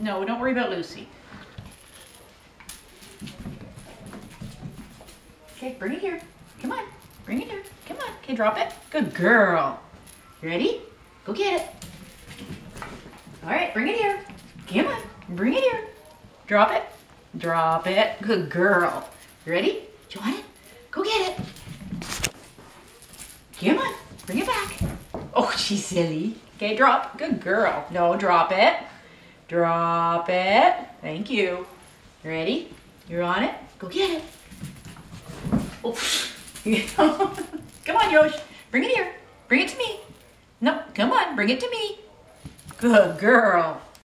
No, don't worry about Lucy. Okay, bring it here. Come on. Bring it here. Come on. Okay, drop it. Good girl. Ready? Go get it. All right, bring it here. Come on. Bring it here. Drop it. Drop it. Good girl. Ready? Do you want it? Go get it. Come on. Bring it back. Oh, she's silly. Okay, drop. Good girl. No, drop it. Drop it. Thank you. Ready? You're on it? Go get it. Oh. come on, Yosh. Bring it here. Bring it to me. No, come on. Bring it to me. Good girl.